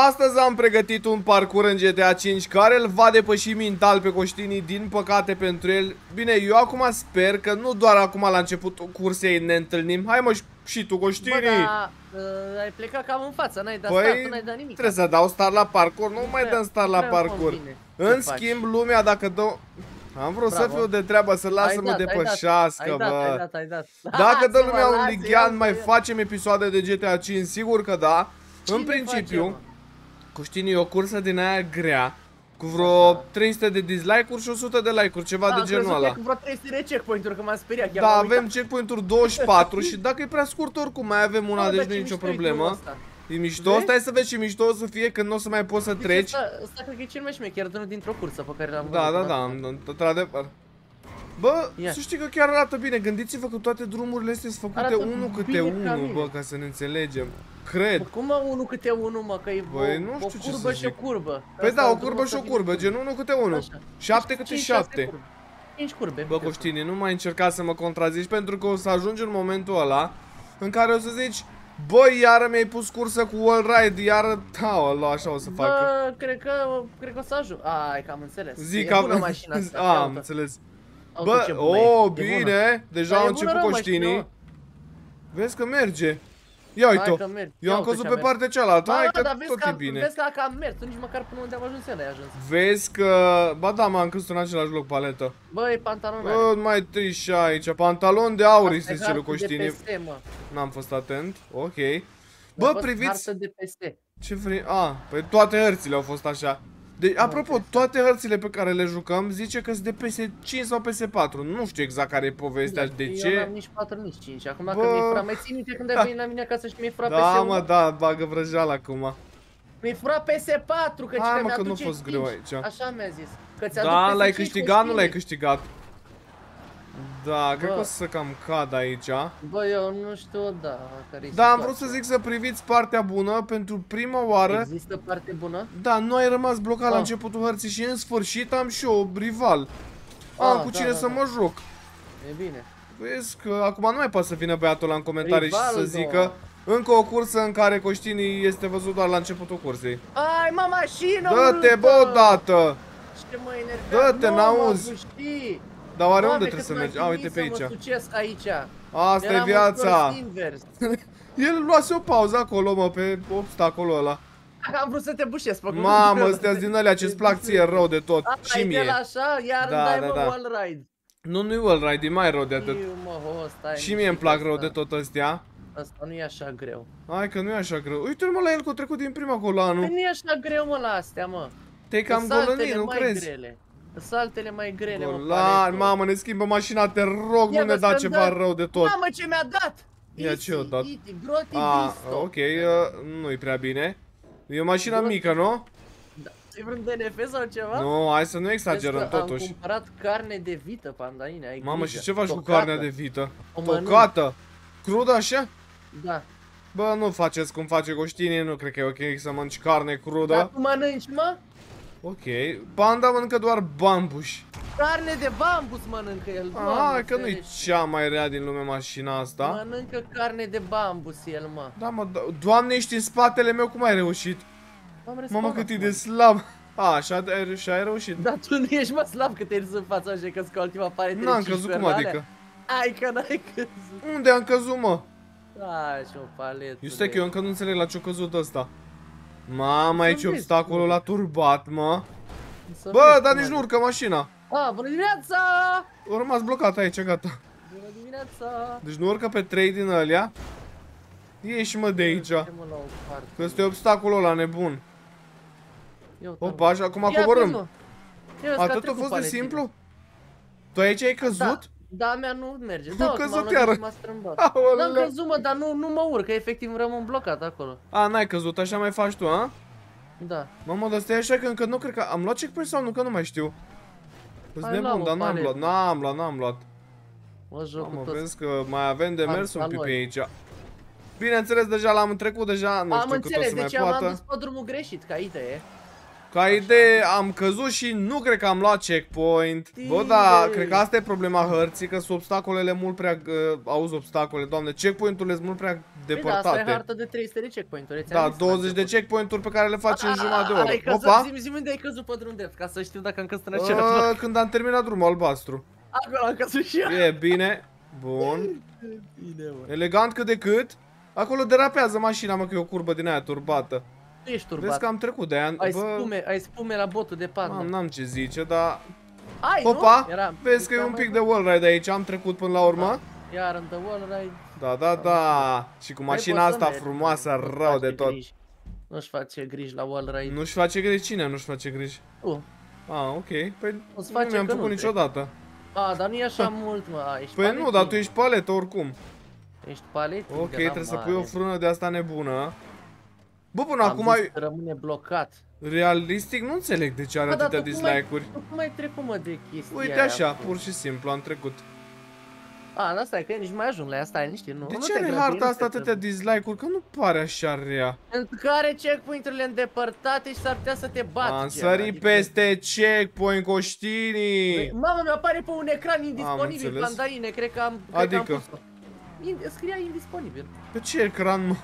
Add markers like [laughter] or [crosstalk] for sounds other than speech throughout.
Astăzi am pregătit un parcurs în GTA 5 care îl va depăși mental pe Coștinii, din păcate pentru el. Bine, eu acum sper că nu doar acum la începutul cursei ne întâlnim. Hai mă, și tu Coștinii! Bă, da, uh, ai plecat cam în față, n-ai dat păi, start, n-ai dat nimic. trebuie să dau start la parcurs, nu mai dăm start la parcurs. În schimb, faci? lumea dacă dă... Am vrut Bravo. să fiu de treabă, să lasă mă depășească, ai dat, bă. Ai dat, ai dat, Dacă dă lumea un lighean, mai facem episoade de GTA 5, sigur că da. Cine în principiu, face, cu știi, o cursă din aia grea, cu vreo Așa. 300 de dislike-uri și 100 de like-uri, ceva da, de genul ăla. cu vreo 300 de checkpoint-uri, că m-am speriat. Da, avem checkpoint-uri 24 și dacă e prea scurt, oricum mai avem una, da, deci nu e nicio problemă. E mișto, Vezi? stai să vezi ce mișto o să fie când nu o să mai poți să deci treci. Asta, asta cred că e cel mai șmecher dintr-o cursă pe care l-am Da, da, da, într-adevăr. Bă, yeah. să știi că chiar arată bine, gândiți-vă că toate drumurile astea sunt făcute unul câte unul, bă, ca să ne înțelegem. Cred. Bă, cum mă unul câte unul, mă, că e Băi, nu știu o curbă ce și o curbă. Păi da, o curbă și o curbă, gen unul câte unul. Șapte câte șapte. 5 curbe. Bă, Coștini, nu mai încerca să mă contrazici pentru că o să ajungi în momentul ăla în care o să zici Băi, iară mi-ai pus cursă cu wall ride, iară... Da, așa o să facă. Bă, cred că, cred că o să ajung. Ai, că am înțeles. Zic, am... mașina asta. A, am înțeles. Bă, o, bine, deja au început coștinii. Vezi că merge. Ia uite-o, eu am căzut pe partea cealaltă, hai că tot e bine. Vezi că am mers, tu nici măcar până unde am ajuns el ai ajuns. Vezi că, ba da, m-am căzut în același loc paletă. Bă, e pantalon Bă, mai trist și aici, pantalon de aur este celul coștinii. N-am fost atent, ok. Bă, priviți... Ce vrei? A, păi toate hărțile au fost așa. De, apropo, toate hărțile pe care le jucăm zice că sunt de PS5 sau PS4. Nu știu exact care e povestea și de ce. Eu n-am nici 4, nici 5. Acum Bă... că mi-e fura, mai ții minte când ai venit la mine acasă și mi-e fura da, PS1? Da, mă, da, bagă vrăjeala acum. Mi-e fura PS4, că Hai, mă, că nu a fost greu aici. Așa mi-a zis. Că da, l-ai câștigat, nu l-ai câștigat. Da, Bă. cred că o să cam cad aici. Bă, eu nu știu, da, care Da, am vrut să zic să priviți partea bună pentru prima oară. Există parte bună? Da, nu ai rămas blocat ah. la începutul hărții și în sfârșit am și eu rival. Ah, am cu da, cine da, să da. mă joc. E bine. Vezi că acum nu mai poate să vină băiatul ăla în comentarii Rival, și să zică încă o cursă în care Coștinii este văzut doar la începutul cursei. Ai, mă, mașină Dă-te, bă, odată! Ce mă enervează? Dă-te, n-auzi! Dar oare unde trebuie să mergi? A, uite pe aici. aici. Asta e viața. [laughs] El luase o pauză acolo, mă, pe obstacolul ăla. [laughs] Am vrut să te bușesc pe Mamă, astea din alea ce-ți plac ție rău de tot. A, și mie. așa, iar da, dai da, mă da. wall ride. Nu, nu-i wall ride, e mai rău de atât. Și mie îmi plac rău de tot astea. Asta nu e așa greu. Hai că nu e așa greu. Uite-l mă la el că a trecut din prima coloană. Păi nu e așa greu mă la astea, mă. Te-ai cam golănit, nu crezi? Grele. Saltele mai grele, Golan, mă, mamă, ne schimbă mașina, te rog, Ia nu ne da ceva dă... rău de tot. Mamă, ce mi-a dat! Ia ce o dat? A, ok, uh, nu-i prea bine. E o mașină Groti. mică, nu? Da. E vreun DNF sau ceva? Nu, hai să nu exagerăm totuși. Am cumpărat carne de vită, pandaine, ai Mamă, și ce faci cu carnea de vită? O Tocată? Crudă așa? Da. Bă, nu faceți cum face Coștinii, nu cred că e ok să mănânci carne crudă. Dar tu mănânci, mă? Ok. Panda mănâncă doar bambuș. Carne de bambus mănâncă el, Ah, că nu-i cea mai rea din lume mașina asta. Mănâncă carne de bambus el, mă. Da, mă, do doamne, ești în spatele meu, cum ai reușit? Mamă, cât e de slab. A, așa ai, și ai reușit. Da, tu nu ești mă slab că te-ai în fața așa că cu ultima pare N-am căzut cum adică? Ai că n-ai căzut. Unde am căzut, mă? Da, și o paletă. Eu stai că eu încă nu înțeleg la ce-a căzut ăsta. Mama, aici obstacolul la turbat, mă. Bă, dar nici nu urcă mașina. A, bună dimineața! A rămas blocat aici, gata. Bună dimineața! Deci nu urcă pe 3 din alea. Ieși mă de aici. Că este obstacolul ăla nebun. Opa, și acum coborâm. Atât a fost de simplu? Tu aici ai căzut? Da. Da, a mea nu merge. Da, nu căzut iară. N-am căzut, mă, dar nu, nu mă urcă, efectiv rămân blocat acolo. A, n-ai căzut, așa mai faci tu, a? Da. Mamă, dar stai așa că încă nu cred că... Am luat checkpoint sau nu, că nu mai știu. Îți nebun, dar n-am luat, n-am luat, n-am luat. Mă joc Mamă, vezi că mai avem de mers un pic pe aici. Bineînțeles, deja l-am trecut, deja nu am știu înțeles, cât o să deci mai poată. Am înțeles, deci am dus pe drumul greșit, ca idee. Ca idee, am căzut și nu cred că am luat checkpoint. Bă, da, cred că asta e problema hărții, că sunt obstacolele mult prea... Uh, auzi obstacole, doamne, checkpoint-urile sunt mult prea depărtate. Păi da, asta e hartă de 300 de checkpoint-uri. Da, 20 de checkpoint-uri pe care le faci în jumătate de oră. Opa! Zi-mi zi unde ai căzut pe drum drept, ca să știu dacă am căzut în același uh, loc. Când am terminat drumul albastru. Acolo am căzut și eu. E bine, bun. Bine, mă. Elegant cât de cât. Acolo derapează mașina, mă, că e o curbă din aia turbată. Tu ești turbat. Vezi că am trecut de aia. Ai, bă... spume, ai spume la botul de panda. N-am ce zice, dar... Ai, Opa, nu? Era, vezi că e un pic de wall ride aici, am trecut până la urmă. Da. Iar în the wall ride. Da, da, da. Și cu mașina asta frumoasă, rău de tot. Nu-și face griji la wall ride. Nu-și face griji? Cine nu-și face griji? Tu. Ah, ok. Păi nu mi-am făcut niciodată. Ah, dar nu e așa mult, mă. Ești păi nu, dar tu ești paletă oricum. Ești palet? Ok, trebuie să pui o frână de asta nebună. Bă, până Am acum ai... rămâne blocat. Realistic nu înțeleg de ce are atâtea dislike-uri. Cum ai trecut, mă, de chestia Uite așa, pur și simplu, am trecut. A, da, stai, că nici mai ajung la ea, stai, niște, nu. De nu ce are harta asta atâtea dislike-uri? Că nu pare așa rea. Pentru că are checkpoint-urile îndepărtate și s-ar putea să te bați. Am sărit adică... peste checkpoint, coștinii. Mamă, mi-apare pe un ecran indisponibil, pandarine, cred că am, cred adică? Că am pus Scria indisponibil. Pe ce ecran, mă?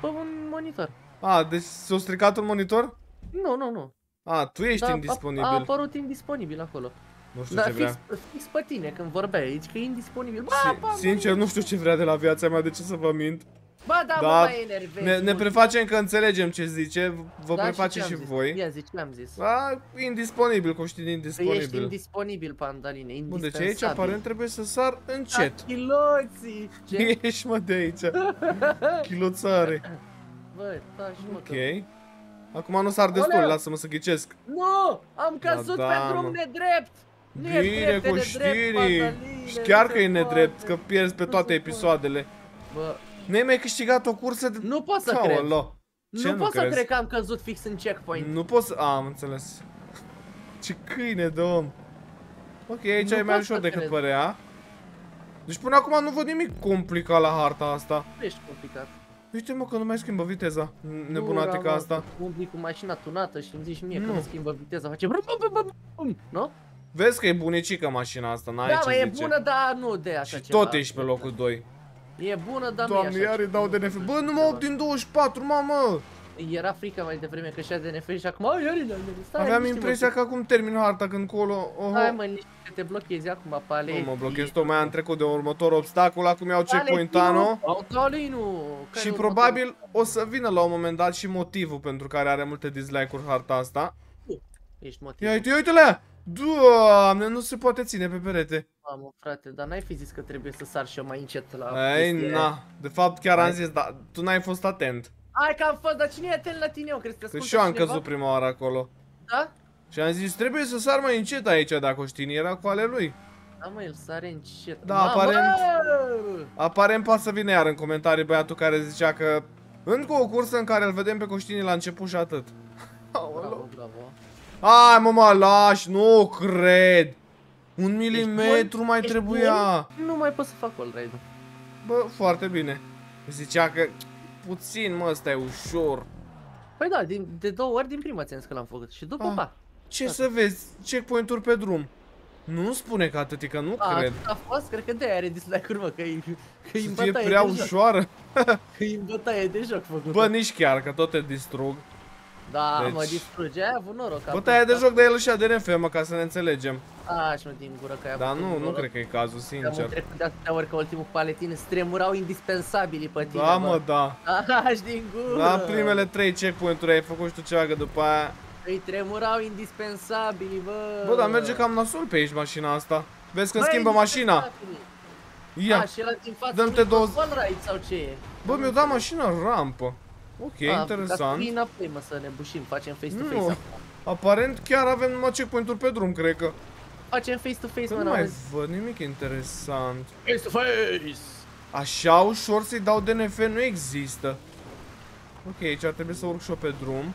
Pe un monitor. A, deci s-a stricat un monitor? Nu, nu, nu. A, tu ești da, indisponibil. A, a apărut indisponibil acolo. Nu știu da, ce vrea. Fix, fix pe tine când vorbeai aici, că e indisponibil. Ba, ba, ba, Sincer, nu știu ce vrea de la viața mea, de ce să vă mint. Ba, da, da mă mai enervezi. Ne, ne prefacem că înțelegem ce zice, vă da, preface și, și voi. Ia zi, ce am zis? Ba, indisponibil, cu știi, indisponibil. Ești indisponibil, pandaline, Bun, deci aici aparent trebuie să sar încet. Chiloții! Ce? [laughs] Ești mă de aici. [laughs] Chiloțare. Băi, taci mă Ok. Acum nu sar destul, lasă-mă să ghicesc. Nu! Am căzut da, pe drum nedrept! Bine, cu știrii! Și chiar că e nedrept, că pierzi pe toate episoadele. Bă. Nu ai mai câștigat o cursă de... Nu pot să cred. Ce nu, pot să cred că am căzut fix în checkpoint. Nu pot să... A, am înțeles. Ce câine de om. Ok, aici nu e mai ușor decât părea. Deci până acum nu văd nimic complicat la harta asta. Nu ești complicat. Uite mă că nu mai schimbă viteza nebunatica asta. Umbli cu mașina tunată și îmi zici mie nu. că nu schimbă viteza, face Nu? Vezi că e bunicică mașina asta, n-ai da, ce zice. Da, e bună, dar nu de așa și ceva. tot ești pe locul 2. E bună, dar nu e așa iar îi dau DNF. Bă, numai 8 din 24, mamă! Era frică mai devreme că și-a DNF și acum, iar îi dau Aveam impresia că acum termin harta când colo. Oho. Hai mă, nici că te blochezi acum, pale. Nu mă blochez, tocmai am trecut de următor obstacol, acum iau checkpoint-ano. Și probabil o să vină la un moment dat și motivul pentru care are multe dislike-uri harta asta. Ești motiv. Ia uite, uite la Doamne, nu se poate ține pe perete. Mamă, frate, dar n-ai fi zis că trebuie să sar și eu mai încet la Ei, na, de fapt chiar am zis, dar tu n-ai fost atent. Hai că am fost, dar cine e atent la tine, eu crezi că și eu am căzut prima oară acolo. Da? Și am zis, trebuie să sar mai încet aici, dacă o știi, era cu ale lui. Da, mă, el sare încet. Da, Mamă! aparent... Aparent poate să vină iar în comentarii băiatul care zicea că... Încă o cursă în care îl vedem pe Coștini la început și atât. [laughs] Bravo, bravo. Hai mă, mă lași, nu cred. Un milimetru mai trebuia. Nu mai pot să fac all ride Bă, foarte bine. Zicea că puțin, mă, ăsta e ușor. Păi da, din, de două ori din prima ți-am zis că l-am făcut și după, ah, pa. Ce Asta. să vezi? Checkpoint-uri pe drum. Nu spune că atât, că nu a, cred. A fost, cred că de are dislike-uri, mă, că e că e bătaie prea ușoară. [laughs] că e bătaie de joc făcută. Bă, nici chiar, că tot te distrug. Da, deci... mă distruge, ai avut noroc. Bă, taia de joc de el și a DNF, mă, ca să ne înțelegem. A, și mă din gură că ai Da, nu, nu cred că e cazul, sincer. Am trecut de atâtea ori că ultimul paletin stremurau indispensabili pe tine, Da, mă, da. Aș din gură. La primele 3 checkpoint-uri ai făcut și tu ceva, că după aia... Îi tremurau indispensabili, bă. Bă, dar merge cam nasul pe aici mașina asta. Vezi că schimbă mașina. Ia, dăm-te două... sau ce e? Bă, mi-o dat mașina rampă. Ok, A, interesant. Dar înapoi, mă, să ne bușim, facem face-to-face nu. Aparent chiar avem numai checkpoint-uri pe drum, cred că. Facem face-to-face, mă, Nu mai văd nimic interesant. Face-to-face! Așa ușor să-i dau DNF nu există. Ok, aici ar trebui să urc și pe drum.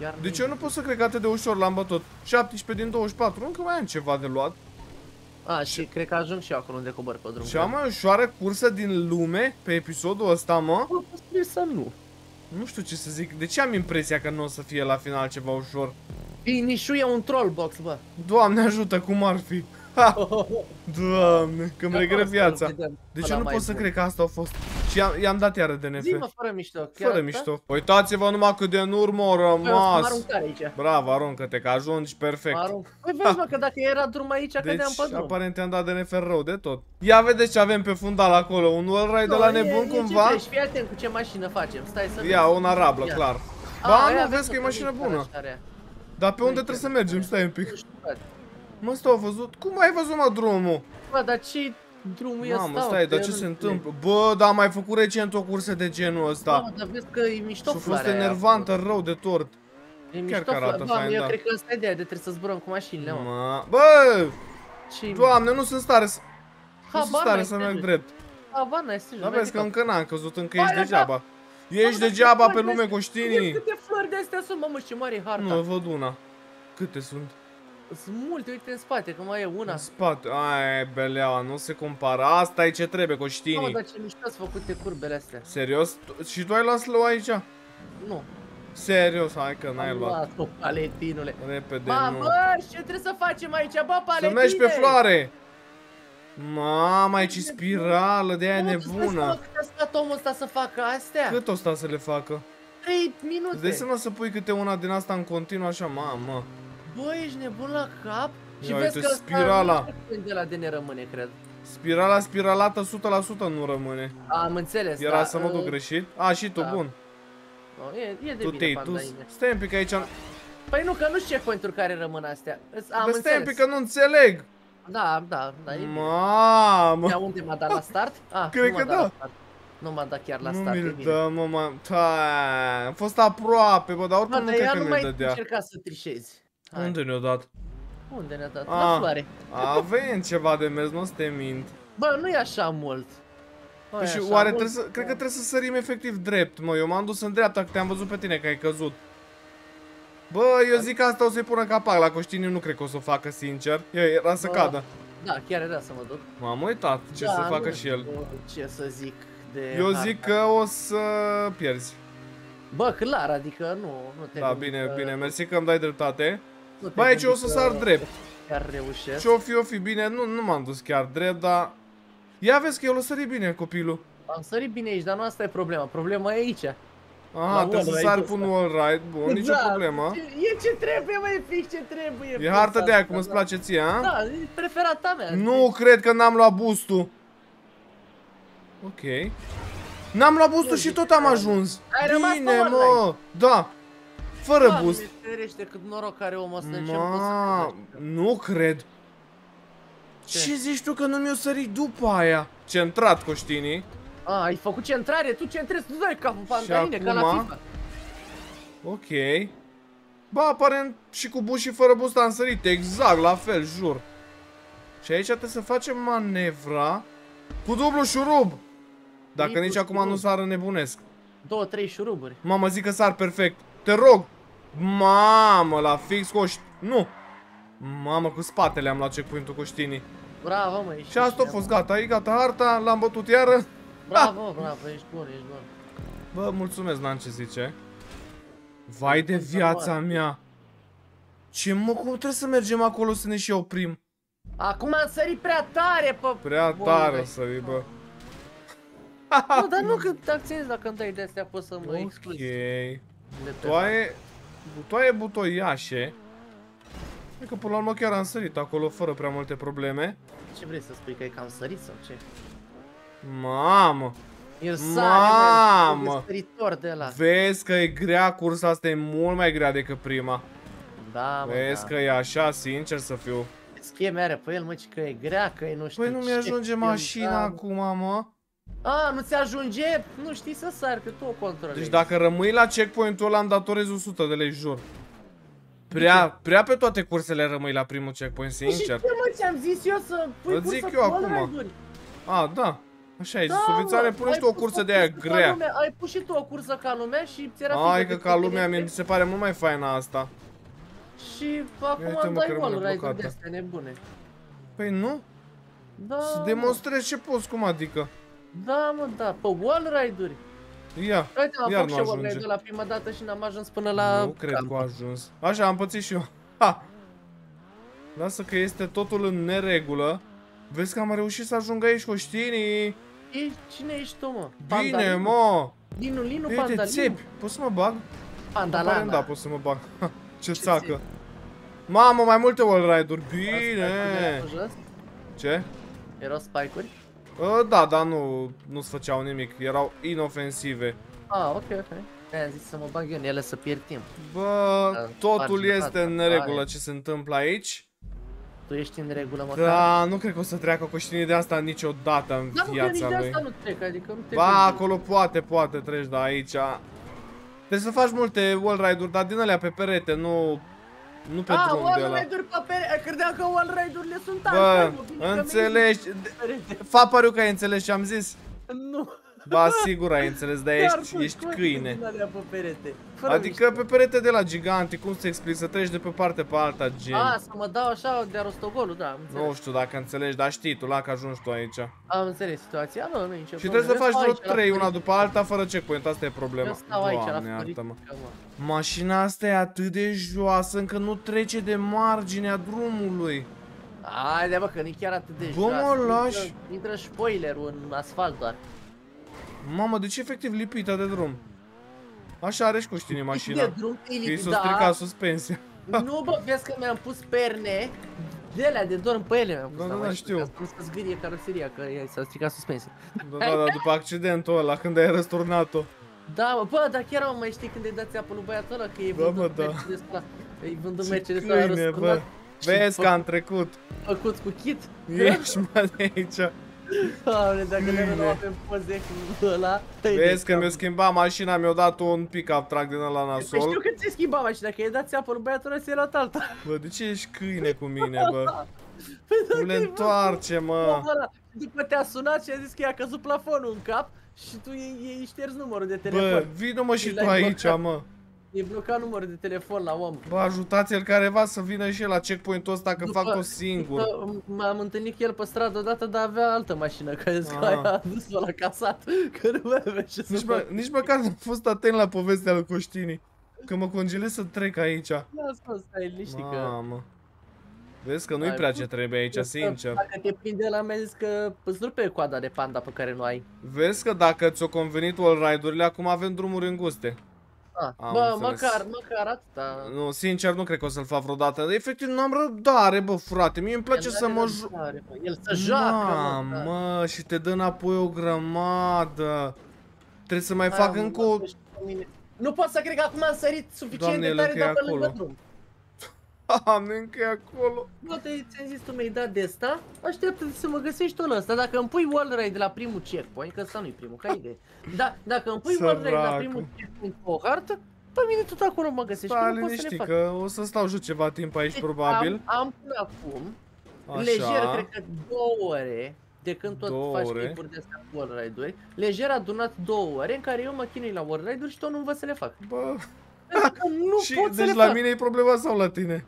Iar deci eu nu pot să cred că atât de ușor l-am bătut. 17 din 24, încă mai am ceva de luat. A, și cred că ajung și acolo unde cobor pe drum. Cea mai ușoară cursă din lume pe episodul ăsta, mă? Bă, să nu. Nu știu ce să zic. De ce am impresia că nu o să fie la final ceva ușor? Finișul e un troll box, bă. Doamne ajută, cum ar fi? Ha! Doamne, că-mi regret viața. De ce nu pot să cred că asta a fost? Și i-am dat iară DNF. Zi-mă, fără mișto. Fără mișto. Uitați-vă numai cât de în urmă au rămas. Bravo, aruncă-te, că ajungi perfect. Păi vezi, mă, că dacă era drum aici, deci, cădeam pe drum. aparent i-am dat DNF rău de tot. Ia vedeți ce avem pe fundal acolo, un wallride de la nebun cumva. Deci fii atent cu ce mașină facem, stai să Ia, o arablă, clar. Ba, nu, vezi că e mașină bună. Dar pe unde trebuie să mergem? Stai un pic. Mă, stau, văzut? Cum ai văzut, mă, drumul? Bă, dar ce drumul e Mamă, stai, dar ce se întâmplă? Bă, dar am mai făcut recent o cursă de genul ăsta. Bă, dar vezi că e mișto Și a fost enervantă, rău de tort. E Chiar mișto, că arată bă, fain, eu da. cred că ăsta e ideea de trebuie să zburăm cu mașinile, mă. Bă! Doamne, nu sunt stare să... Nu sunt stare să merg drept. Havana, este Dar vezi că încă n-am căzut, încă ești degeaba. Ești degeaba pe lume, Coștinii. Câte flori de astea sunt, mamă, ce mare harta. Nu, văd una. Câte sunt? Sunt multe, uite în spate, că mai e una. În spate, ai, beleaua, nu se compară. Asta e ce trebuie, Coștinii. Mamă, dar ce mișto ați făcute curbele astea. Serios? Și tu ai luat slow aici? Nu. Serios, hai că n-ai luat. Am luat paletinule. Repede, ba, nu. Bă, ce trebuie să facem aici, bă, paletine? Să mergi pe floare. Mama, aici spirală, de aia nebună. Cât a stat omul ăsta să facă astea? Cât o sta să le facă? 3 minute. De seama să pui câte una din asta în continuu așa, mamă. Bă, ești nebun la cap? Și Ia vezi că spirala. de la de ne rămâne, cred. Spirala spiralată 100% nu rămâne. Am înțeles, Era da, să mă duc uh... greșit? A, și tu, da. bun. No, e, e de tu bine, tu Stai un pic aici. Păi nu, că nu știu ce point care rămân astea. Am Dar stai un pic că nu înțeleg. Da, da, da, e Mamă! Ia unde m-a dat la start? Ah, [laughs] Cred că da. Nu m-a dat chiar la nu start, Nu mi-l dă, mă, mă, Am fost aproape, bă, dar oricum nu cred că mi-l dădea. nu mai să trișezi. Hai. Unde ne-a dat? Unde ne-a dat? A, la floare. Avem ceva de mers, nu să te mint. Bă, nu e așa mult. Păi și oare mult, trebuie să, cred că trebuie să sărim efectiv drept, mă. Eu m-am dus în dreapta, că te-am văzut pe tine că ai căzut. Bă, eu zic că asta o să-i pună capac la Coștiniu, nu cred că o să o facă, sincer. Eu era să Bă, cadă. Da, chiar era să mă duc. M-am uitat ce da, să facă și el. Ce să zic de Eu zic că o să pierzi. Bă, clar, adică nu, nu te Da, bine, că... bine, mersi că îmi dai dreptate. Bă, aici o să sar drept. Chiar reușesc. Ce-o fi, o fi bine, nu, nu m-am dus chiar drept, dar... Ia vezi că el o sări bine, copilul. Am sărit bine aici, dar nu asta e problema. Problema e aici. Aha, trebuie să sari pe un wall ride, bun, nicio da, problemă. E ce trebuie, mă, e fix ce trebuie. E harta de aia, cum îți place ție, a? Da, e preferata mea. Nu cred că n-am luat boost-ul. Ok. N-am luat boost și tot am ajuns. Ai Bine, mă. Da. Fără da, boost. Ferește cât noroc are omul ăsta. Ma, nu cred. Ce? Ce zici tu că nu mi-o sărit după aia? Centrat, Coștinii. A, ai făcut centrare? Tu centrezi, tu dai capul pantaline, ca la FIFA. Ok. Ba, aparent și cu boost și fără boost am sărit, exact la fel, jur. Și aici trebuie să facem manevra cu dublu șurub. Dacă nici acum nu sară nebunesc. Două, trei șuruburi. Mamă, zic că sar perfect. Te rog. Mamă, la fix coști. Nu. Mamă, cu spatele am luat checkpoint-ul cu știnii. Bravo, mă, Și asta a fost gata, e gata harta, l-am bătut iară. Bravo, ah. bravo, ești bun, ești bun. Bă, mulțumesc, n-am ce zice. Vai de viața mea. Ce mă, cum trebuie să mergem acolo să ne și oprim? Acum am sărit prea tare, pe... Prea tare sări, bă. nu, dar nu când acționezi dacă îmi dai de-astea poți să mă excluzi. Ok. Butoaie... Butoaie butoiașe. Cred că până la urmă chiar am sărit acolo fără prea multe probleme. Ce vrei să spui, că e cam sărit sau ce? Mamă! El Mamă! de la. Vezi că e grea cursa asta, e mult mai grea decât prima. Da, mă, Vezi da. că e așa, sincer să fiu. Scheme are pe el, mă, că e grea, că e nu știu Păi nu mi-ajunge mașina da. acum, mă. A, nu ți ajunge? Nu știi să sari, că tu o controlezi. Deci dacă rămâi la checkpoint-ul ăla, îmi datorezi 100 de lei, jur. Prea, prea pe toate cursele rămâi la primul checkpoint, sincer. Și ce mă, ți-am zis eu să pui Îți zic eu acum. A, da. Așa ai da, zis, Suvițare, pune și tu o cursă de aia grea. Lumea, ai pus și tu o cursă ca lumea și ți era Hai că ca lumea mi se pare mult mai faină asta. Și acum dai wall ride de astea nebune. Păi nu? Da. Să demonstrezi ce poți, cum adică? Da, mă, da, pe wall ride-uri. Ia, Uite, am iar făcut nu și eu ajunge. de la prima dată și n-am ajuns până la... Nu cred camp. că a ajuns. Așa, am pățit și eu. Ha! Lasă că este totul în neregulă. Vezi că am reușit să ajung aici cu știinii. E, cine ești tu, mă? Bine, Pandalin? mă! Linu, Linu, Uite, Pandalin. țepi. Poți să mă bag? Aparent da, Pandalana. pot să mă bag. Ha, [laughs] Ce Ce țacă. țepi? Mamă, mai multe wall ride-uri. Asta Bine! cu jos? Ce? Erau spike-uri? Uh, da, dar nu, nu-ți făceau nimic. Erau inofensive. Ah, ok, ok. Mi-am zis să mă bag eu în ele să pierd timp. Bă, Da, totul sparge este fața, în neregulă aia. ce se întâmplă aici. Tu ești în regulă măcar? Da, nu cred că o să treacă coștinii de asta niciodată în Dar nu că nici de viața lui. asta nu trec, adică nu te Ba, gândi. acolo poate, poate treci, dar aici... Trebuie să faci multe wall ride-uri, dar din alea pe perete, nu... Nu pe Ah, drum de wall ăla. ride-uri pe pere... Credeam că wall ride-urile sunt Bă, altfel, mă, bine că mi-ai înțelegi... zis perete. Fa pariu că ai înțeles ce am zis? Nu. Ba, sigur ai înțeles, dar Chiar ești, sunt ești scoate câine. din alea pe perete. Fără Adică mișto. pe perete de la giganti, cum să explic, să treci de pe parte pe alta, gen. A, să mă dau așa de rostogolul, da, am înțeles. Nu știu dacă înțelegi, dar știi tu, la că ajungi tu aici. Am înțeles situația, nu, nu e nicio Și trebuie să problemă. faci Eu vreo stau aici la 3 una Florica. după alta fără checkpoint, asta e problema. Eu stau aici la Doamne, Florica, iartă-mă. mă. Mașina asta e atât de joasă încă nu trece de marginea drumului. Haide, bă, că nu chiar atât de Bă, jos. mă, Intră- lași. Intră spoilerul în asfalt doar. Mamă, de ce efectiv lipită de drum? Așa are și cu știne mașina. De drum, Că i Ili, s-a da. stricat suspensia. [laughs] Nu, bă, vezi că mi-am pus perne de alea de dorm pe ele mi-am pus Da, la da, da, mașină, știu. Ca să nu să zgârie caroseria, că i- s-a stricat suspensia. Da, da, da, după accidentul ăla, când ai răsturnat-o. Da, mă, bă, dar chiar mă mai știi când îi dați apă lui băiatul ăla, că e Da, vândut bă, da. Mercedes ăla. E vândut Ce Mercedes ăla câine, bă. răsturnat și Vezi că fă- am trecut. Făcut cu kit. Ești, mă, de aici. Doamne, dacă Câine. ne luăm pe poze cu ăla. îi Vezi că dăm. mi-a schimbat mașina, mi-a dat un pick-up track din ăla Păi știu nasol. că ți-ai schimbat mașina, că i-ai dat apă lui băiatul ăla, ți-ai luat alta. Bă, de ce ești câine cu mine, bă? [laughs] Păi Nu dacă le ai întoarce, văzut mă. omul ăla, După te-a sunat și a zis că i-a căzut plafonul în cap și tu i- i-ai șters numărul de telefon. Bă, vină mă și Și tu l-ai aici, blocat. mă. E blocat numărul de telefon la om. Bă, ajutați-l careva să vină și el la checkpoint-ul ăsta, că După- fac tot singur. După, M-am întâlnit cu el pe stradă odată, dar avea altă mașină, că zis că Ah. aia a dus-o la casat, [laughs] că nu mai avea ce să Nici, mă, fac. nici măcar nu am fost atent la povestea lui Coștini. Că mă congelez să trec aici. Lasă, mă, stai liniștit că... Mamă. Vezi că nu-i Ai prea pus- ce trebuie aici, că sincer. Dacă te prinde la mi-a zis că îți rupe coada de panda pe care nu ai. Vezi că dacă ți-o convenit wall ride-urile, acum avem drumuri înguste. Ah, Am bă, înțeles. măcar, măcar atâta. Nu, sincer, nu cred că o să-l fac vreodată. Efectiv, nu am răbdare, bă, frate. Mie îmi place El să are mă joc. răbdare, bă. El să joacă, mă. da. Mamă, și te dă înapoi o grămadă. Trebuie să mai fac Aia, mă, încă o... mă, pe mine. Nu pot să cred că acum am sărit suficient Doamne, de el tare, încă e dar pe lângă acolo. drum. Am încă e acolo. Bă, te ți-am zis, tu mi-ai dat de asta, așteaptă să mă găsești tu la ăsta. Dacă îmi pui wall ride de la primul checkpoint, că ăsta nu-i primul, ca idee. Da, dacă îmi pui wall ride de la Săracu. primul checkpoint pe o hartă, pe mine tot acolo mă găsești, că Stai nu pot să le liniștit fac. că o să stau și ceva timp aici, Deci probabil. Am, am până acum, Așa. lejer, cred că două ore, de când tot Două faci ore. tipuri de astea cu wall ride-uri, lejer a adunat două ore în care eu mă chinui la wall ride-uri și tot nu învăț să le fac. Bă, Pentru că nu [laughs] și pot să deci le la fac. mine e problema sau la tine?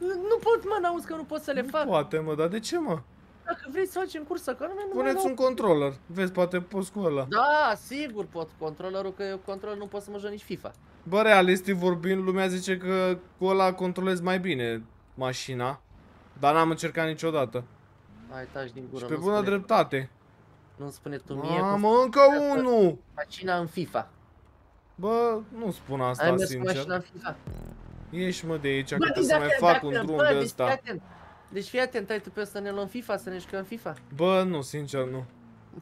Nu pot, mă, n-auzi că nu pot să le Nu fac. Poate, mă, dar de ce, mă? Dacă vrei să facem cursă, că nu nu mai Puneți dau. un controller. Vezi, poate poți cu ăla. Da, sigur pot controlerul, că eu control nu pot să mă joc nici FIFA. Bă, realistic vorbind, lumea zice că cu ăla controlezi mai bine mașina. Dar n-am încercat niciodată. Hai, taci din gură, Și pe nu bună spune, dreptate. nu spune tu mie cum Mamă, încă unul! mașina în FIFA. Bă, nu spun Ai asta, mers cu sincer. mașina în FIFA. Ieși, mă, de aici, că Bă, trebuie deci să mai fac un dacă- drum bă, de deci ăsta. fii atent. Deci fii atent, ai tu pe ăsta ne luăm FIFA, să ne jucăm FIFA. Bă, nu, sincer, nu.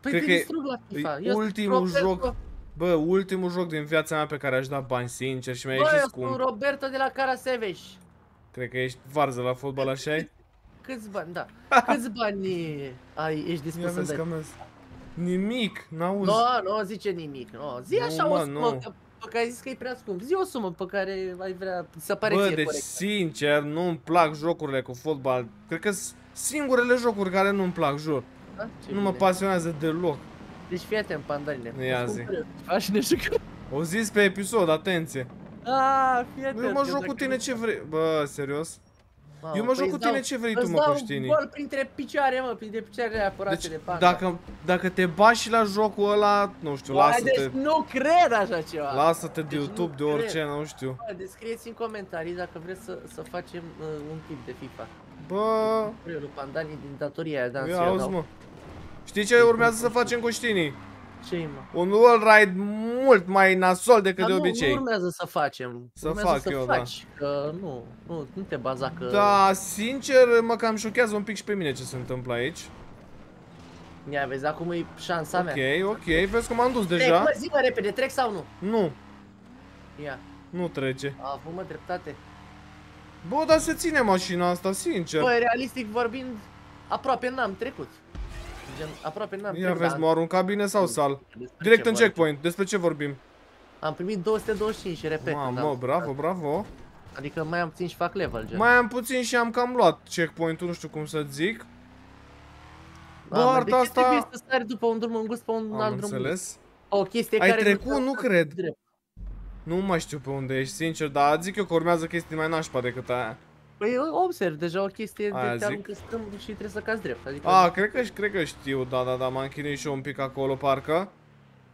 Păi Cred te că e- distrug la FIFA. e Eu sunt ultimul Roberto- joc Bă, ultimul joc din viața mea pe care aș da bani, sincer, și mi-a Bă, ieșit eu scump. sunt Roberto de la Caraseveș. Cred că ești varză la fotbal, așa e? [laughs] Câți bani, da. [laughs] Câți bani ai, ești Ia dispus să vezi că dai? am mers. Nimic, n-auzi. Nu, nu zice nimic. Nu. Zi Nu, așa mă, o sumă nu. că- pe care ai zis că e prea scump. Zi o sumă pe care ai vrea să pare Bă, ție deci corect. sincer, nu-mi plac jocurile cu fotbal. Cred că sunt singurele jocuri care nu-mi plac, jur. Da? Ce Nu mă bine. pasionează deloc. Deci fii atent, pandaline. Ia Îți zi. cumpăr eu FIFA Și ne jucăm. O zis pe episod, atenție. Ah, fii atent. Eu mă că joc cu dacă tine nu- ce vrei. Bă, serios? Mamă, Eu mă joc păi cu tine dau, ce vrei tu, mă, Coștini. gol printre picioare, mă, printre picioarele apărate deci, de panda. Dacă, dacă te bași și la jocul ăla, nu știu, lasă-te... Deci nu cred așa ceva. Lasă-te de deci YouTube, de orice, nu știu. Bă, descrieți în comentarii dacă vreți să, să facem uh, un tip de FIFA. Bă... Lui Pandani din datoria aia, Ia auzi, mă. Știi ce urmează să facem cu știnii? Ce mă? Un wall ride mult mai nasol decât Dar de nu, obicei. Nu urmează să facem. Să urmează fac să eu, da. faci, da. Că nu, nu, nu te baza că... Da, sincer, mă cam șochează un pic și pe mine ce se întâmplă aici. Ia vezi, acum e șansa mea. Ok, ok, vezi cum am dus deja. Trec, zi mă repede, trec sau nu? Nu. Ia. Nu trece. A avut mă dreptate. Bă, dar se ține mașina asta, sincer. Bă, realistic vorbind, aproape n-am trecut. Gen, aproape n-am Ia vezi, m-a aruncat bine sau sal? Direct în checkpoint, despre ce vorbim? Am primit 225, repet. Mamă, bravo, bravo. Adică mai am puțin și fac level, gen. Mai am puțin și am cam luat checkpoint-ul, nu știu cum să zic. Bă, arta asta... De ce trebuie să sari după un drum îngust pe un am alt drum înțeles. O chestie Ai care trecut? Nu cred. Drept. Nu mai știu pe unde ești, sincer, dar zic eu că urmează chestii mai nașpa decât aia. Păi observ deja o chestie Aia de te aruncă stâng și trebuie să cazi drept. Adică... A, cred că, cred că știu, da, da, da, m-am chinuit și eu un pic acolo, parcă.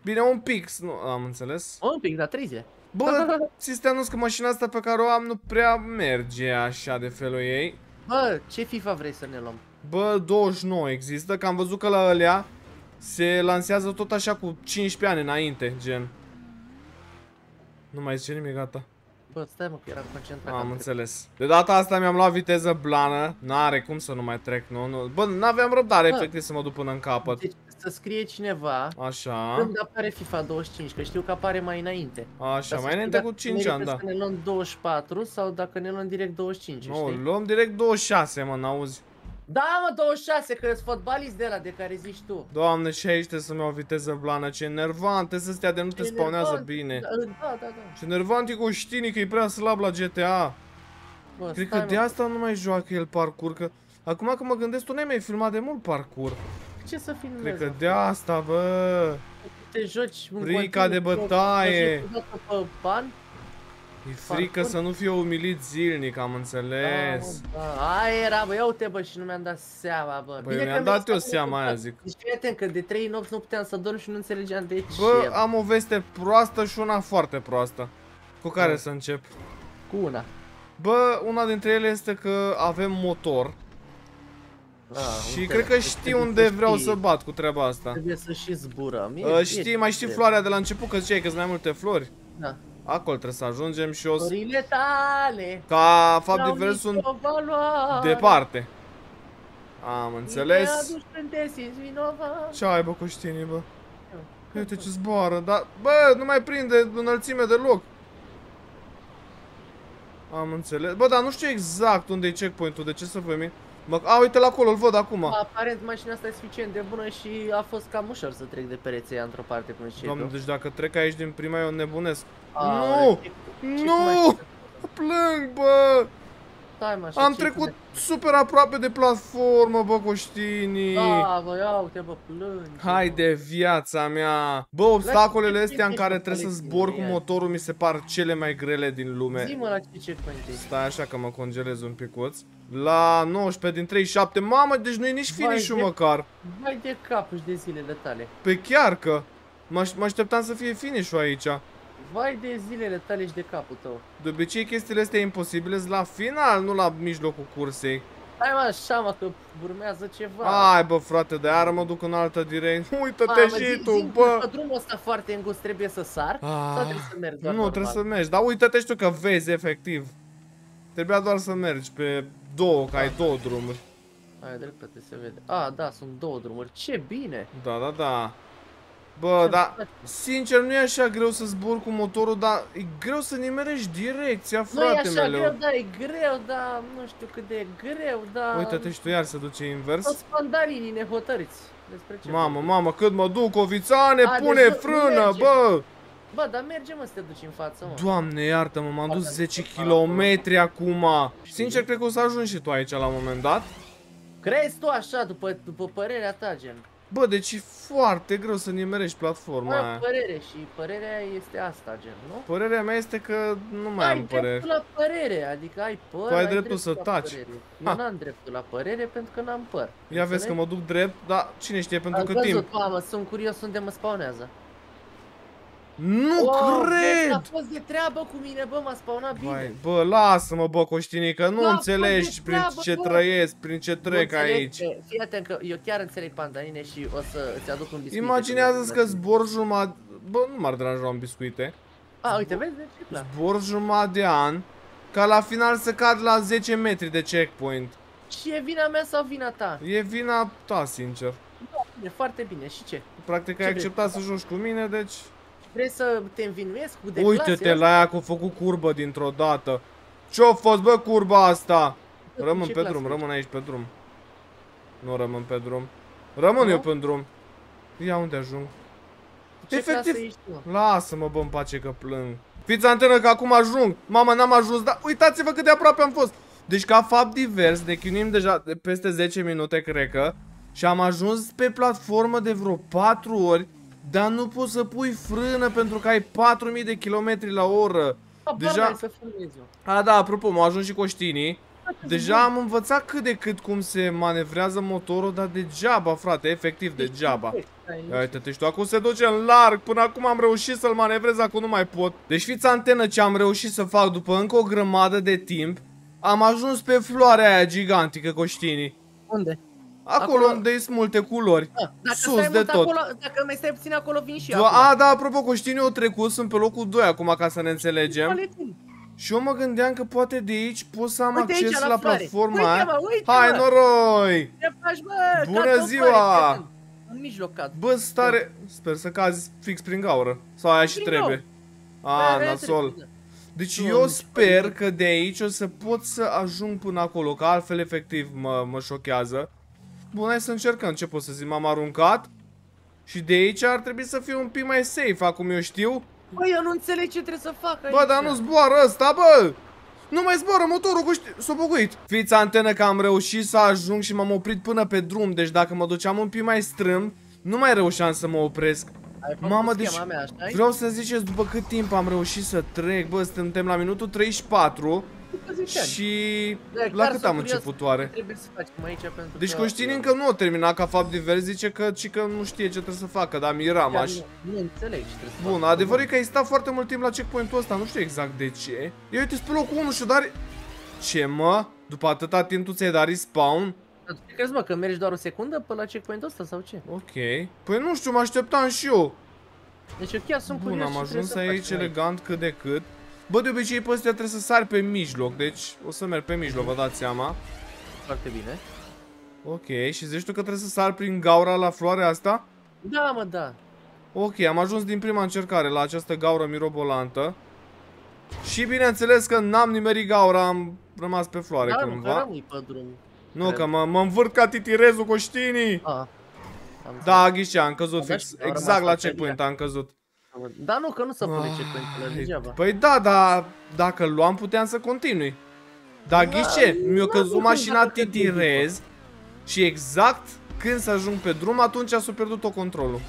Bine, un pic, nu, am înțeles. Un pic, dar 30. Bă, ți te anunț că mașina asta pe care o am nu prea merge așa de felul ei. Bă, ce FIFA vrei să ne luăm? Bă, 29 există, că am văzut că la alea se lansează tot așa cu 15 ani înainte, gen. Nu mai zice nimic, gata. Bă, stai mă, că eram concentrat. Am înțeles. De data asta mi-am luat viteză blană. N-are cum să nu mai trec, nu? nu. Bă, n-aveam răbdare Bă. efectiv să mă duc până în capăt. Deci să scrie cineva Așa. când apare FIFA 25, că știu că apare mai înainte. Așa, mai înainte cu 5 ani, da. să ne luăm 24 sau dacă ne luăm direct 25, Nu, no, luăm direct 26, mă, n-auzi. Da, mă, 26, că sunt fotbalist de la de care zici tu. Doamne, și aici trebuie să-mi iau viteză blană, ce nervant, trebuie să stea de nu te spawnează bine. Da, da, da, da. Ce nervant e cu știni că e prea slab la GTA. Bă, Cred că de asta nu mai joacă el parcur, că... Acum că mă gândesc, tu n-ai mai filmat de mult parcur. Ce să filmezi? Cred că de asta, bă. Te joci un Frica de bătaie. Pe ban? E frică să nu fie umilit zilnic, am înțeles. Da, da. Aia era, bă, ia uite, bă, și nu mi-am dat seama, bă. Băi, mi-am dat eu seama aia, zic. Deci fii atent că de 3 nopți nu puteam să dorm și nu înțelegeam de ce. Bă, am o veste proastă și una foarte proastă. Cu care da. să încep? Cu una. Bă, una dintre ele este că avem motor. Da, și uite, cred că știi unde vreau să bat cu treaba asta. Trebuie să și zburăm. Uh, știi, mai știi floarea de la început, că ziceai că sunt mai multe flori? Da. Acolo trebuie să ajungem și o să... tale Ca fapt divers sunt departe. Am înțeles. Ce ai bă cu știni, bă? Uite ce zboară, dar... Bă, nu mai prinde înălțime deloc. Am înțeles. Bă, dar nu știu exact unde e checkpoint-ul, de ce să vă Mă, a, uite la acolo, îl văd acum. Aparent mașina asta e suficient de bună și a fost cam ușor să trec de perețe într-o parte până și Doamne, deci dacă trec aici din prima eu nebunesc. A, nu! Ce, ce nu! Plâng, bă! Stai mă, așa, Am trecut super aproape de platformă, bă, coștinii. Da, bă, ia uite, bă, plângi. Hai de viața mea. Bă, obstacolele astea în care trebuie să zbor cu motorul mi se par cele mai grele din lume. Zi-mă la ce checkpoint Stai așa că mă congelez un picuț. La 19 din 37. Mamă, deci nu e nici finish-ul măcar. Vai de capul de zilele tale. Pe chiar că. Mă așteptam să fie finish-ul aici. Vai de zilele tale și de capul tău. De obicei chestiile astea imposibile sunt la final, nu la mijlocul cursei. Hai mă așa mă că urmează ceva. Hai bă frate, de aia mă duc în altă direcție. [laughs] Uită-te și tu, bă. Pe drumul ăsta foarte îngust trebuie să sar ah, sau trebuie să mergi doar Nu, normal? trebuie să mergi, dar uită-te și tu că vezi efectiv. Trebuia doar să mergi pe două, că ai ah. două drumuri. Ai dreptate, se vede. Ah, da, sunt două drumuri. Ce bine! Da, da, da. Bă, dar sincer nu e așa greu să zbor cu motorul, dar e greu să nimerești direcția, frate Nu e așa greu, da, e greu, da, nu știu cât de greu, da... Uite-te și tu iar se duce invers. Toți pandalinii nehotăriți. Despre ce Mamă, mamă, cât mă duc, ofițane, A, pune deci frână, bă! Bă, dar merge mă să te duci în față, mă. Doamne, iartă-mă, m-am dus 10 km acum. Sincer, cred că o să ajungi și tu aici la un moment dat. Crezi tu așa, după, după părerea ta, gen? Bă, deci e foarte greu să nimerești platforma Bă, aia. părere și părerea este asta, gen, nu? Părerea mea este că nu mai ai am părere. dreptul la părere, adică ai păr, Tu ai ai dreptul să la taci. părere. Ha. Eu n-am dreptul la părere pentru că n-am păr. Ia vezi că mă duc drept, dar cine știe pentru Am cât văzut, timp. mamă, sunt curios unde mă spawnează. Nu Oh, vezi, cred! A fost de treabă cu mine, bă, m-a spawnat bine. Vai, bă, lasă-mă, bă, coștinică, nu Da, înțelegi bă, prin treabă, ce bă. trăiesc, prin ce Nu trec înțeleg aici. că- Fii atent că eu chiar înțeleg pandanine și o să îți aduc un biscuit. Imaginează că zbor jumătate... Bă, nu m-ar deranja un biscuite. A, uite, vezi, deci e clar. Zbor jumătate de an, ca la final să cad la 10 metri de checkpoint. Și e vina mea sau vina ta? E vina ta, sincer. E foarte bine, și ce? Practic ai Ce acceptat să vrei? joci cu mine, deci... Vrei să te învinuiesc cu declarația Uite-te la ea că a făcut curbă dintr-o dată. Ce-a fost, bă, curba asta? Bă, Rămân ce pe clasă drum, ești? rămân aici pe drum. Nu rămân pe drum. Rămân Nu? eu pe drum. Ia unde ajung. Ce Efectiv. clasă ești tu? Lasă-mă, bă, în pace că plâng. Fiți antenă că acum ajung. Mamă, n-am ajuns, dar uitați-vă cât de aproape am fost. Deci ca fapt divers, ne chinuim deja de peste 10 minute, cred că. Și am ajuns pe platformă de vreo 4 ori, dar nu poți să pui frână pentru că ai 4000 de kilometri la oră. Habar Deja- n-ai să filmezi eu. A, da, apropo, m-au ajuns și coștinii. Deja am învățat cât de cât cum se manevrează motorul, dar degeaba, frate, efectiv degeaba. Ia uite-te, și tu acum se duce în larg, până acum am reușit să-l manevrez, acum nu mai pot. Deci fiți antenă ce am reușit să fac după încă o grămadă de timp. Am ajuns pe floarea aia gigantică, coștinii. Unde? Acolo, Acolo- unde sunt multe culori. Ah, dacă Sus stai de mult tot. Acolo, dacă mai stai puțin acolo, vin și eu. Do- acum. A, da, apropo, coștinii au trecut, sunt pe locul 2 acum, ca să ne înțelegem. Valentin, Și eu mă gândeam că poate de aici pot să am Uite aici, acces la la, floare. platforma Uite, aia. mă, uite, Hai, mă. noroi! Ce faci, bă? Bună Cad pe ziua! floare, prieten. În mijloc cad. Bă, stare... Sper să cazi fix prin gaură. Sau aia și Prin trebuie. A, Aia- aia nasol. trebuie, Deci Nu, eu nici sper părere. că de aici o să pot să ajung până acolo, că altfel efectiv mă, mă șochează. Bun, hai să încercăm. Ce pot să zic? M-am aruncat. Și de aici ar trebui să fiu un pic mai safe, acum eu știu. da. Bă, eu nu înțeleg ce trebuie să fac aici. Bă, dar nu zboară ăsta, bă! Nu mai zboară motorul, cu ști- s-a băguit. Fiți antenă că am reușit să ajung și m-am oprit până pe drum, deci dacă mă duceam un pic mai strâmb, nu mai reușeam să mă opresc. Ai făcut Mamă, schema deci mea, așa vreau să ziceți după cât timp am reușit să trec, bă, suntem la minutul 34 și Da, la chiar cât sunt am curios început oare? Trebuie să facem aici pentru Deci că... Conștinin încă nu o terminat ca fapt divers, zice că, ci că nu știe ce trebuie să facă, dar miram Chiar aș. Nu, nu înțeleg ce trebuie să Bun, fac. adevărul e că ai stat foarte mult timp la checkpoint-ul ăsta, nu știu exact de ce. Ia uite, pe locul 1 și dar... Ce mă? După atâta timp tu ți-ai dat respawn? Dar tu crezi, mă, că mergi doar o secundă pe la checkpoint-ul ăsta sau ce? Ok. Păi nu știu, mă așteptam și eu. Deci eu chiar sunt Bun, curios am ce trebuie ajuns să aici facem elegant cât de cât. Bă, de obicei pe ăstea trebuie să sari pe mijloc, deci o să merg pe mijloc, vă dați seama. Foarte bine. Ok, și zici tu că trebuie să sar prin gaura la floarea asta? Da, mă, da. Ok, am ajuns din prima încercare la această gaură mirobolantă. Și bineînțeles că n-am nimerit gaura, am rămas pe floare Da, nu, că cumva. rămâi pe drum. Nu, cred. că mă, mă învârt ca titirezul coștinii. A, am Da, ghișea, am căzut Da, fix. și au rămas Exact la la checkpoint am căzut. Înțeles. Da, nu, că nu se pune Ah, checkpoint-ul degeaba. Păi da, dar dacă îl luam puteam să continui. Dar Da, ghiși ce? Mi-a nu căzut putem mașina dacă te titirez și exact când să ajung pe drum, atunci s-a pierdut-o controlul.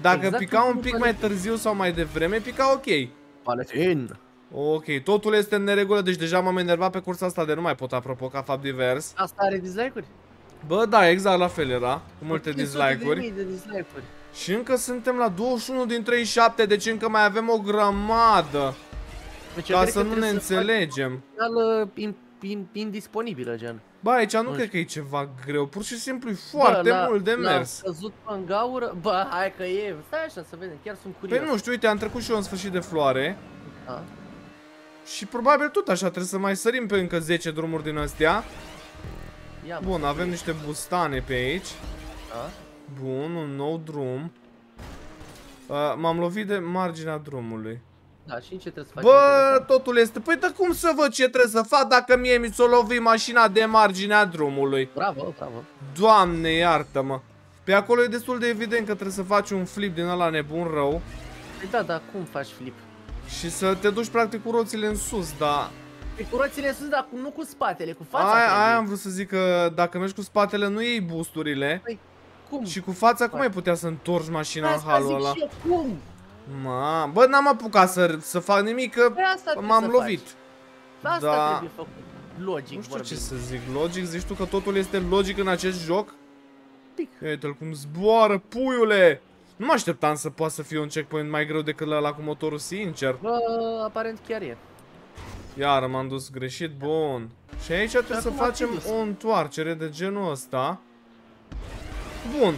Dacă Exact pica cum un pic pare- mai târziu sau mai devreme, pica ok. Paletin. Ok, totul este în neregulă, deci deja m-am enervat pe cursa asta de nu mai pot apropo ca fapt divers. Asta are dislike-uri? Bă, da, exact la fel era, cu multe 500 de dislike-uri. mii de dislike-uri. Și încă suntem la 21 din 37, deci încă mai avem o grămadă. Deci eu Ca cred să că nu ne trebuie să faci înțelegem. finală in, in, indisponibilă, gen. Bă, aici nu Nu cred că e ceva greu, pur și simplu e foarte Bă, la- mult de la mers. căzut pe în gaură, bă, hai că e, stai așa să vedem, chiar sunt curios. Păi nu știu, uite, am trecut și eu în sfârșit de floare. Da. Și probabil tot așa trebuie să mai sărim pe încă 10 drumuri din astea. Ia, mă, Bun, să avem vedem. niște bustane pe aici. Da. Bun, un nou drum. Uh, M-am lovit de marginea drumului. Da, și ce trebuie să faci? Bă, totul este... Păi dar cum să văd ce trebuie să fac dacă mie mi s-o lovi mașina de marginea drumului? Bravo, bravo. Doamne, iartă-mă. Pe acolo e destul de evident că trebuie să faci un flip din ăla nebun rău. Păi da, dar cum faci flip? Și să te duci practic cu roțile în sus, dar... Pe cu roțile sus, dar cu, nu cu spatele, cu fața Aia, trebuie. aia am vrut să zic că dacă mergi cu spatele nu iei boosturile. Păi, cum? Și cu fața cum ai putea să întorci mașina în halul ăla? Și eu, cum? Ma, bă, n-am apucat să, să fac nimic, că m-am lovit. Faci. Asta da. trebuie făcut. Logic Nu știu vorbim. ce să zic, logic? Zici tu că totul este logic în acest joc? Uite-l cum zboară, puiule! Nu mă așteptam să poată să fie un checkpoint mai greu decât la cu motorul, sincer. Bă, aparent chiar e. Iar m-am dus greșit, bun. Și aici trebuie să facem o întoarcere de genul ăsta. Bun.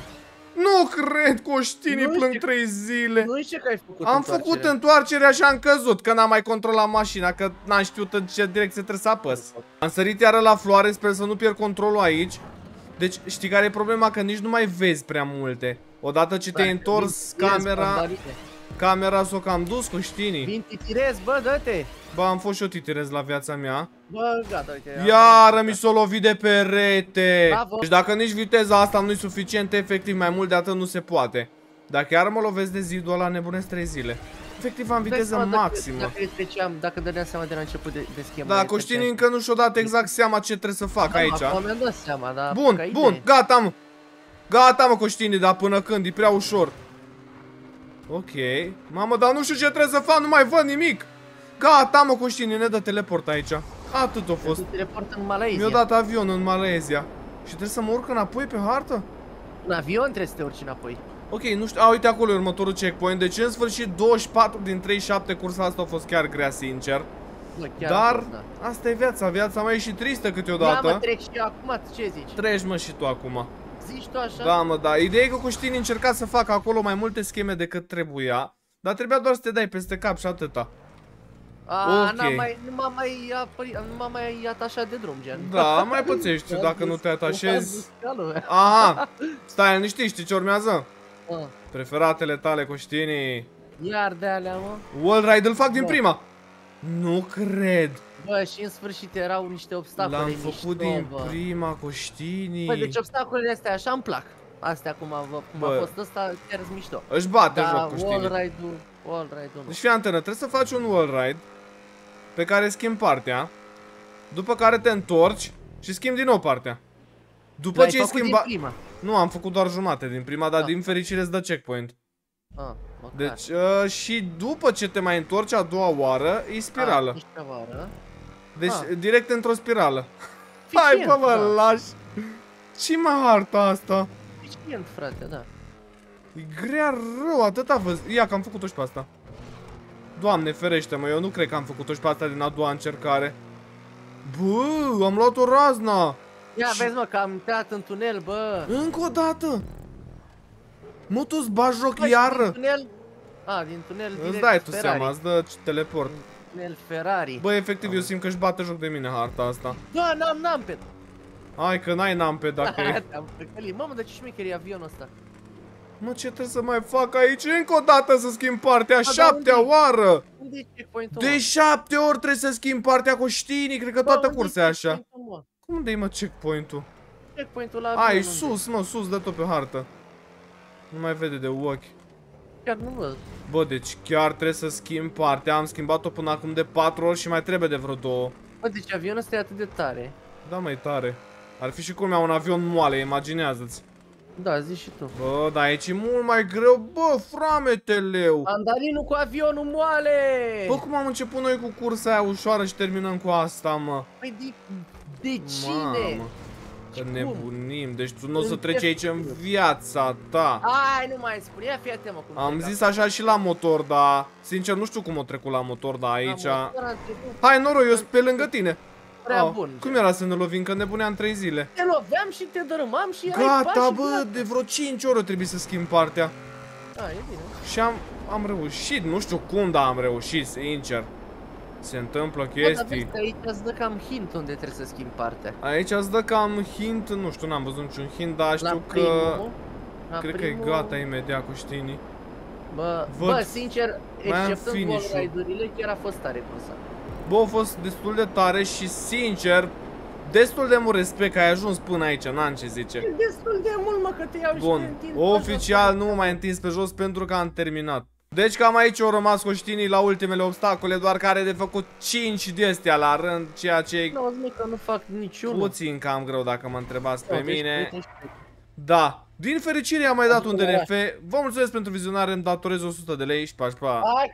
Nu cred, coștinii Nu plâng știu- 3 zile. Nu știu că ai făcut Am întoarcerea. făcut întoarcerea și am căzut, că n-am mai controlat mașina, că n-am știut în ce direcție trebuie să apăs. Am sărit iară la floare, sper să nu pierd controlul aici. Deci, știi care e problema? Că nici nu mai vezi prea multe. Odată ce te-ai Frate, întors, vin- camera, spandarite. Camera s-o cam dus cu știnii. Vin titirez, bă, dă-te! Ba, am fost și eu titirez la viața mea. Bă, gata, uite. Iară mi s-o lovit de perete. Bravo. Deci dacă nici viteza asta nu-i suficient, efectiv mai mult de atât nu se poate. Dacă iar mă lovesc de zidul ăla, nebunesc 3 zile. Efectiv am viteză Dai seama dacă- maximă. Dacă, îți treceam, dacă dădeam seama de la început de, de schemă. Da, Coștinii încă nu și-o dat exact seama ce trebuie să fac aici. Acum mi-am dat seama, dar... Bun, ca bun, idee. gata mă. Gata mă Coștinii, dar până când? E prea ușor. Ok. Mamă, dar nu știu ce trebuie să fac, nu mai văd nimic. Gata mă Coștinii, ne dă teleport aici. Atât a fost. Tu teleport în Malaysia. Mi-a dat avionul în Malezia. Și trebuie să mă urc înapoi pe hartă? Un avion trebuie să te urci înapoi. Ok, nu știu, a, uite acolo e următorul checkpoint Deci în sfârșit 24 din 37 cursa asta a fost chiar grea, sincer Bă, chiar a Dar fost, da. asta e viața, viața mai e și tristă Ia mă, câteodată trec și eu acum, ce zici? Treci mă și tu acum Zici tu așa? Da mă, da, ideea e că cu știni încerca să facă acolo mai multe scheme decât trebuia Dar trebuia doar să te dai peste cap și atâta A, ok. n-am mai, nu m-am mai, apări- nu m-am mai atașat de drum, gen. Da, mai pățești [laughs] dacă nu te M-a atașezi dus ca lumea. Aha, stai liniștit, știi ce urmează? Ah, Preferatele tale cu știnii Iar de alea, mă. Wall ride îl fac din Da. prima Nu cred Bă, și în sfârșit erau niște obstacole L-am mișto, făcut din bă. prima cu știnii Bă, deci obstacolele astea așa îmi plac. Astea cum a, cum Bă. a fost ăsta, chiar sunt mișto. Își bate Da, joc cu wall știnii ride-ul, wall ride-ul nu. Deci fii antenă, trebuie să faci un wall ride Pe care schimbi partea După care te întorci Și schimbi din nou partea După L-ai ce ai făcut din schimbat prima. Nu, am făcut doar jumate din prima Dar Da. din fericire îți dă checkpoint Ah, măcar. Deci, uh, și după ce te mai întorci a doua oară E spirală Ah, mișto oară. Deci, ah. direct într-o spirală Hai Eficient, bă, mă, da. lași ce mă harta asta? Eficient, frate, da. E grea rău, atâta văz... Ia că am făcut-o și pe asta. Doamne ferește-mă, eu nu cred că am făcut-o și pe asta din a doua încercare. Bă, am luat o razna. Ia, Și- vezi mă, că am intrat în tunel, bă. Încă o dată. Mă, tu îți bagi joc Bă, și iară. Din tunel... A, din tunel direct Îți dai tu Ferrari. seama, îți dă teleport. Tunel Ferrari. Bă, efectiv, eu simt că își bate joc de mine harta asta. Da, n-am, n-am pe... Hai că n-ai n-am pe dacă [laughs] e. Te-am păcălit. Mamă, dar ce șmecher e avionul ăsta. Mă, ce trebuie să mai fac aici? Încă o dată să schimb partea, a dar șaptea unde-i? oară. Unde e checkpoint-ul, De mă? șapte ori trebuie să schimb partea cu știnii, cred că Bă, toată unde-i cursa e așa. checkpoint-ul, mă? Unde-i mă checkpoint-ul? Checkpoint-ul la Ai, avion, unde? sus, mă, sus, dă tot pe hartă. Nu mai vede de ochi. Chiar nu văd. Bă, deci chiar trebuie să schimb partea. Am schimbat-o până acum de 4 ori și mai trebuie de vreo două. Bă, deci avionul ăsta e atât de tare. Da, mai tare. Ar fi și cum un avion moale, imaginează-ți. Da, zici și tu. Bă, dar aici e mult mai greu. Bă, frameteleu. Mandarinul cu avionul moale! Bă, cum am început noi cu cursa aia ușoară și terminăm cu asta, mă? Păi de, de cine? Mamă, că cum? nebunim. Deci tu nu o să În treci aici în test. viața ta. Ai, nu mai spune. Ia fii atent, mă, cum Am trec zis așa și la motor, dar sincer nu știu cum o trecut la motor, dar aici... La motor am trecut Hai noro, eu sunt pe lângă tine. Prea Au, bun. Cum era să ne lovim, că nebuneam 3 zile? Te loveam și te dărâmam și erai Gata, pași bă, gata. de vreo 5 ori o trebuie să schimb partea. Da, e bine. Și am, am reușit, nu știu cum, dar am reușit, sincer. Se întâmplă Bă, dar vezi chestii. că aici îți dă cam hint unde trebuie să schimbi partea. Aici îți dă cam hint, nu știu, n-am văzut niciun hint, dar știu la că... primul, la Cred că primul, e gata imediat cu știnii. Bă, Văd- bă, sincer, mai am exceptând wall finish-ul. ride-urile, chiar a fost tare cursa. Bă, a fost destul de tare și sincer, destul de mult respect că ai ajuns până aici, n-am ce zice. E destul de mult, mă, că te iau și te Bun, întind pe oficial jos. nu mă mai întins pe jos pentru că am terminat. Deci cam aici au rămas coștinii la ultimele obstacole, doar care de făcut 5 de astea la rând, ceea ce e Nu, zic că nu fac niciunul. puțin cam greu dacă mă întrebați pe Da, vezi, mine. uite și- Da, Din fericire am mai dat un DNF. Vă mulțumesc pentru vizionare, îmi datorez 100 de lei și pa, pa. Hai